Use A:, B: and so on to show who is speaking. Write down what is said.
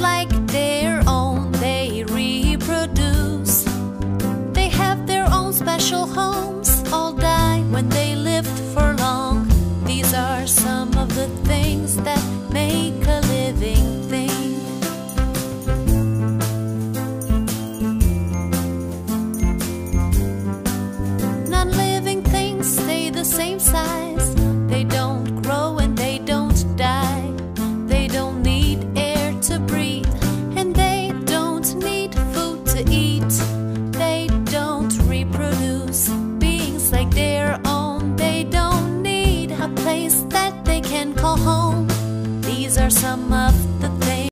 A: like their own, they reproduce. They have their own special home like their own. They don't need a place that they can call home. These are some of the